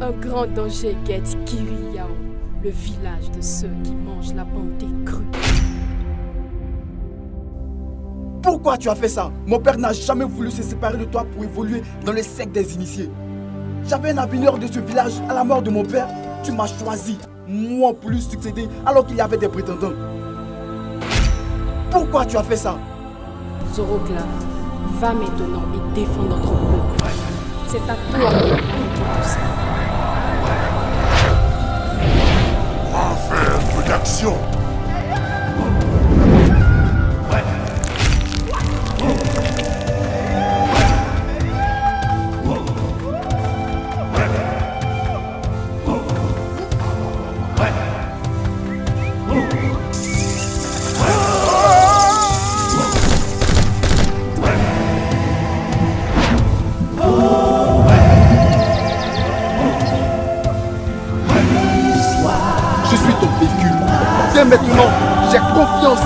Un grand danger guette Kiriyao, le village de ceux qui mangent la bonté crue. Pourquoi tu as fait ça? Mon père n'a jamais voulu se séparer de toi pour évoluer dans le secte des initiés. J'avais un avenir de ce village à la mort de mon père. Tu m'as choisi, moi, pour lui succéder alors qu'il y avait des prétendants. Pourquoi tu as fait ça? Zorogla, va maintenant et défends notre peuple. C'est à toi de tout ça. Je suis ton véhicule. Dès maintenant, j'ai confiance